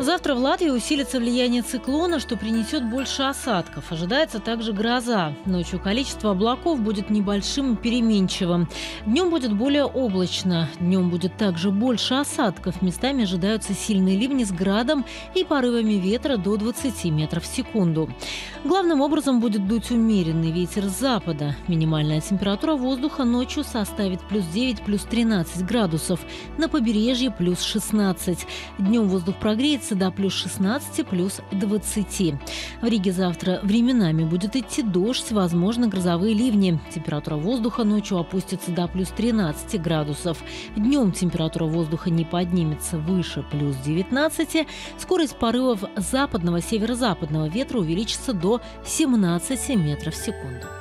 Завтра в Латвии усилится влияние циклона, что принесет больше осадков. Ожидается также гроза. Ночью количество облаков будет небольшим и переменчивым. Днем будет более облачно. Днем будет также больше осадков. Местами ожидаются сильные ливни с градом и порывами ветра до 20 метров в секунду. Главным образом будет дуть умеренный ветер с запада. Минимальная температура воздуха ночью составит плюс 9, плюс 13 градусов. На побережье плюс 16. Днем воздух прогреется до плюс 16, плюс 20. В Риге завтра временами будет идти дождь, возможно, грозовые ливни. Температура воздуха ночью опустится до плюс 13 градусов. Днем температура воздуха не поднимется выше плюс 19. Скорость порывов западного северо-западного ветра увеличится до 17 метров в секунду.